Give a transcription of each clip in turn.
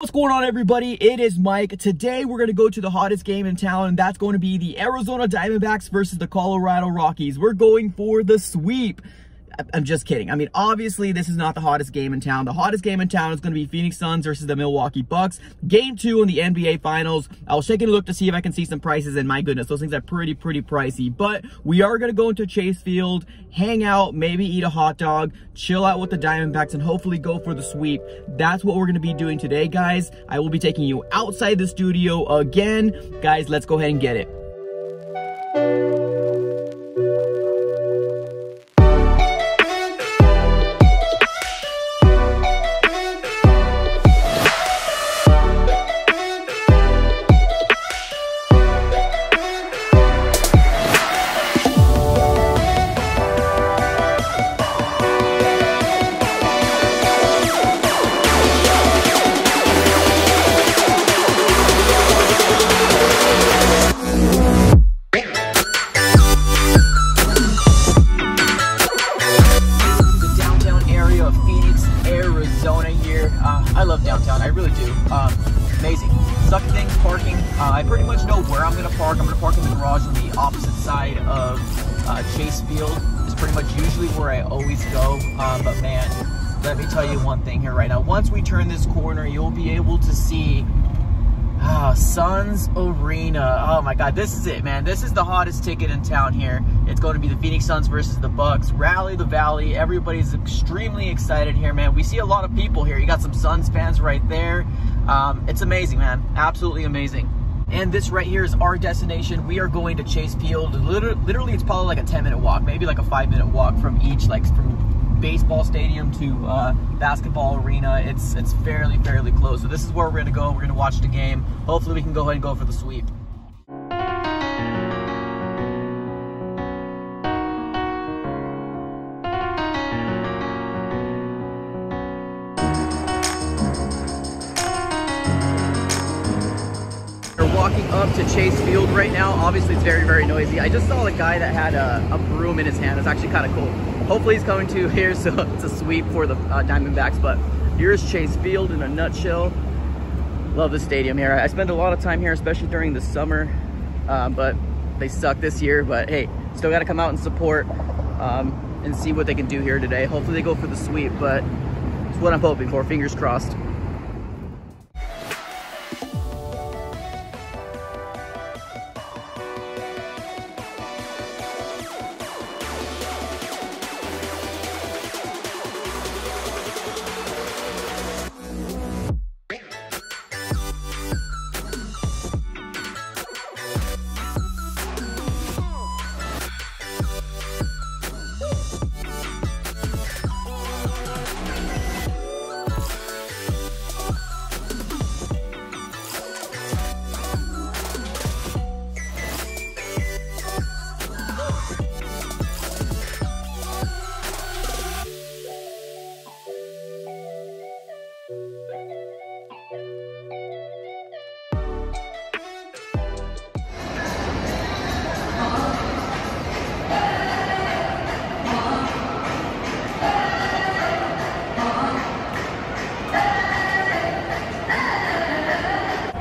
What's going on everybody? It is Mike. Today we're going to go to the hottest game in town and that's going to be the Arizona Diamondbacks versus the Colorado Rockies. We're going for the sweep. I'm just kidding. I mean, obviously, this is not the hottest game in town. The hottest game in town is going to be Phoenix Suns versus the Milwaukee Bucks. Game two in the NBA Finals. I was taking a look to see if I can see some prices, and my goodness, those things are pretty, pretty pricey. But we are going to go into Chase Field, hang out, maybe eat a hot dog, chill out with the Diamondbacks, and hopefully go for the sweep. That's what we're going to be doing today, guys. I will be taking you outside the studio again. Guys, let's go ahead and get it. Park. I'm going to park in the garage on the opposite side of uh, Chase Field. It's pretty much usually where I always go. Uh, but man, let me tell you one thing here right now. Once we turn this corner, you'll be able to see Ah, Suns Arena. Oh my God, this is it, man. This is the hottest ticket in town here. It's going to be the Phoenix Suns versus the Bucks. Rally the Valley. Everybody's extremely excited here, man. We see a lot of people here. You got some Suns fans right there. Um, it's amazing, man. Absolutely amazing. And this right here is our destination. We are going to Chase Field. Literally, it's probably like a 10 minute walk, maybe like a five minute walk from each, like from baseball stadium to uh, basketball arena. It's it's fairly, fairly close. So this is where we're gonna go. We're gonna watch the game. Hopefully we can go ahead and go for the sweep. Up to Chase Field right now. Obviously, it's very, very noisy. I just saw a guy that had a, a broom in his hand. It's actually kind of cool. Hopefully, he's coming to here, so it's a sweep for the uh, Diamondbacks. But here's Chase Field in a nutshell. Love the stadium here. I spend a lot of time here, especially during the summer. Um, but they suck this year. But hey, still got to come out and support um, and see what they can do here today. Hopefully, they go for the sweep. But it's what I'm hoping for. Fingers crossed.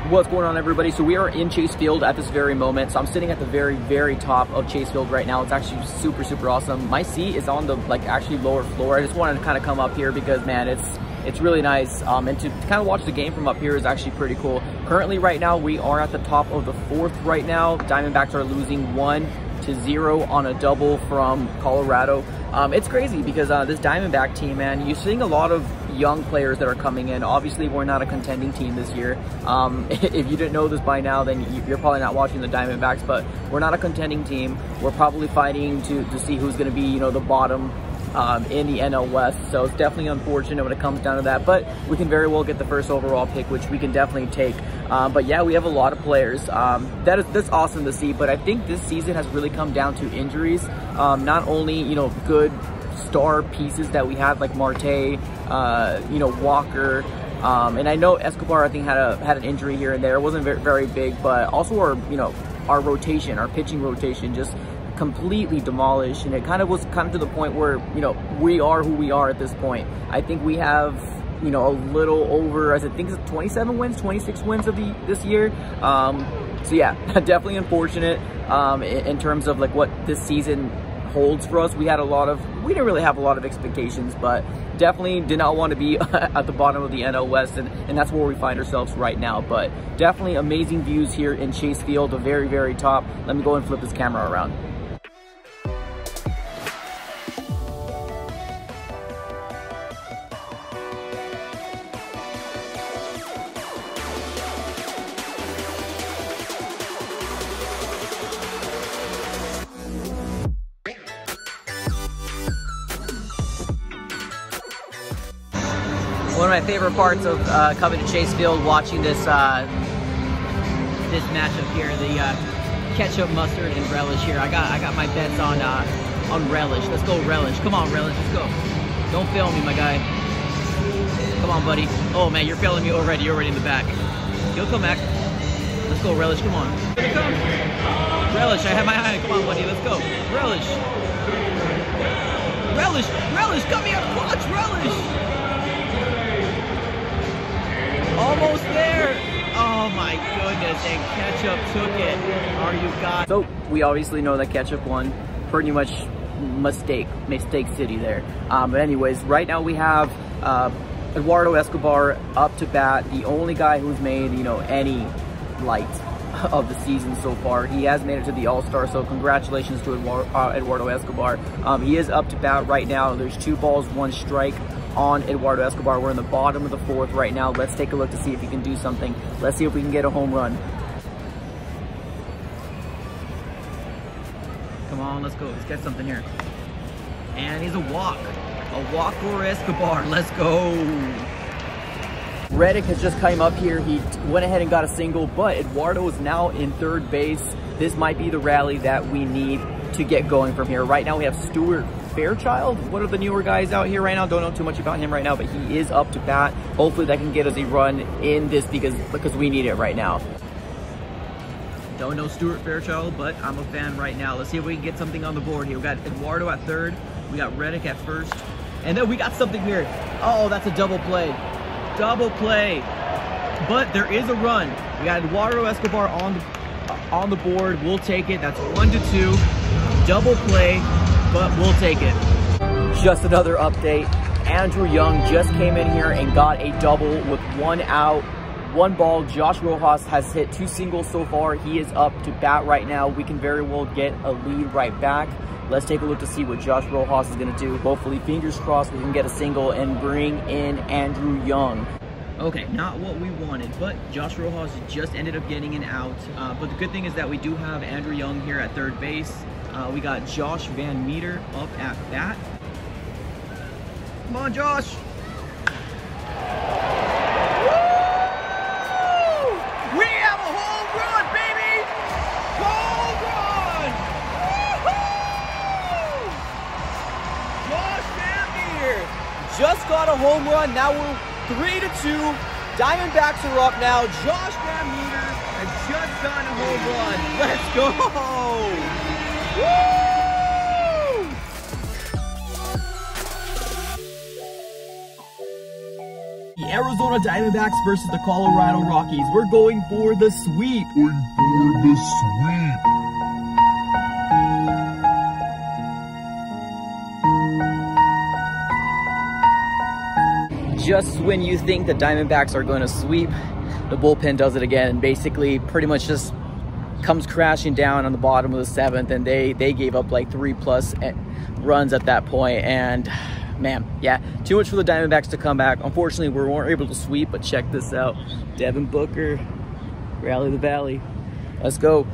What's going on everybody? So we are in Chase Field at this very moment. So I'm sitting at the very, very top of Chase Field right now. It's actually super, super awesome. My seat is on the like actually lower floor. I just wanted to kind of come up here because man, it's it's really nice. Um, and to, kind of watch the game from up here is actually pretty cool. Currently right now, we are at the top of the fourth right now. Diamondbacks are losing one to zero on a double from Colorado. Um, it's crazy because uh, this Diamondback team, man, you're seeing a lot of young players that are coming in. Obviously, we're not a contending team this year. Um, if you didn't know this by now, then you're probably not watching the Diamondbacks, but we're not a contending team. We're probably fighting to, to see who's going to be, you know, the bottom um, in the NL West. So it's definitely unfortunate when it comes down to that, but we can very well get the first overall pick, which we can definitely take. Um, but yeah, we have a lot of players. Um, that is that's awesome to see. But I think this season has really come down to injuries. Um, not only you know good star pieces that we had like Marte, uh, you know Walker. Um, and I know Escobar, I think, had a had an injury here and there. It wasn't very, very big, but also our, you know, our rotation, our pitching rotation, just completely demolished and it kind of was of to the point where you know we are who we are at this point i think we have you know, a little over, I think it's 27 wins, 26 wins of the this year. Um, so yeah, definitely unfortunate um, in, in terms of like what this season holds for us. We had a lot of, we didn't really have a lot of expectations, but definitely did not want to be at the bottom of the NL West, and, and that's where we find ourselves right now. But definitely amazing views here in Chase Field, the very, very top. Let me go and flip this camera around. My favorite parts of uh, coming to Chase Field, watching this uh, this matchup here, the uh, ketchup, mustard, and relish here. I got I got my bets on uh, on relish. Let's go relish. Come on, relish. Let's go. Don't fail me, my guy. Come on, buddy. Oh man, you're failing me already. You're already in the back. You'll come back. Let's go, relish. Come on. Here come. Relish. I have my eye. Come on, buddy. Let's go. Relish. Relish. Relish. Come here. Watch relish. Almost there. Oh my goodness, and Ketchup took it. Are you God? So we obviously know that Ketchup won. Pretty much mistake, mistake city there. Um, but anyways, right now we have uh, Eduardo Escobar up to bat, the only guy who's made, you know, any light of the season so far. He has made it to the All-Star, so congratulations to uh, Eduardo Escobar. Um, he is up to bat right now. There's two balls, one strike on Eduardo Escobar. We're in the bottom of the fourth right now. Let's take a look to see if he can do something. Let's see if we can get a home run. Come on, let's go. Let's get something here. And he's a walk. A walk for Escobar. Let's go. Reddick has just come up here. He went ahead and got a single, but Eduardo is now in third base. This might be the rally that we need to get going from here. Right now we have Stuart Fairchild, one of the newer guys out here right now. Don't know too much about him right now, but he is up to bat. Hopefully that can get us a run in this because, because we need it right now. Don't know Stuart Fairchild, but I'm a fan right now. Let's see if we can get something on the board here. We got Eduardo at third. We got Reddick at first. And then we got something here. Oh, that's a double play. Double play. But there is a run. We got Eduardo Escobar on the, on the board. We'll take it. That's one to two. Double play but we'll take it. Just another update. Andrew Young just came in here and got a double with one out, one ball. Josh Rojas has hit two singles so far. He is up to bat right now. We can very well get a lead right back. Let's take a look to see what Josh Rojas is going to do. Hopefully, fingers crossed, we can get a single and bring in Andrew Young. Okay, not what we wanted, but Josh Rojas just ended up getting an out. Uh, but the good thing is that we do have Andrew Young here at third base. Uh, we got Josh VanMeter up at bat. Come on, Josh! We have a home run, baby! Home run! Josh Van Meter just got a home run. Now we're three to two. Diamondbacks are up now. Josh VanMeter has just gotten a home run. Let's go! The Arizona Diamondbacks versus the Colorado Rockies. We're going for the sweep. Going for the sweep. Just when you think the Diamondbacks are going to sweep, the bullpen does it again basically pretty much just comes crashing down on the bottom of the seventh, and they they gave up like three plus eh, runs at that point, and man, yeah, too much for the Diamondbacks to come back. Unfortunately, we weren't able to sweep, but check this out, Devin Booker, rally the valley, let's go.